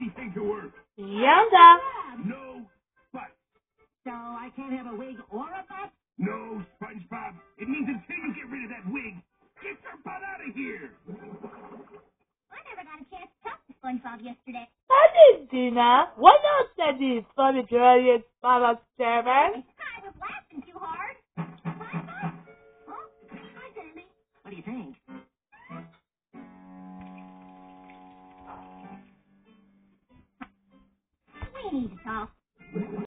anything to work. Yoga. No but. So I can't have a wig or a butt? No, SpongeBob. It means until you get rid of that wig, get your butt out of here. I never got a chance to talk to SpongeBob yesterday. I didn't, Dina. What else did these furniture aliens, いいで？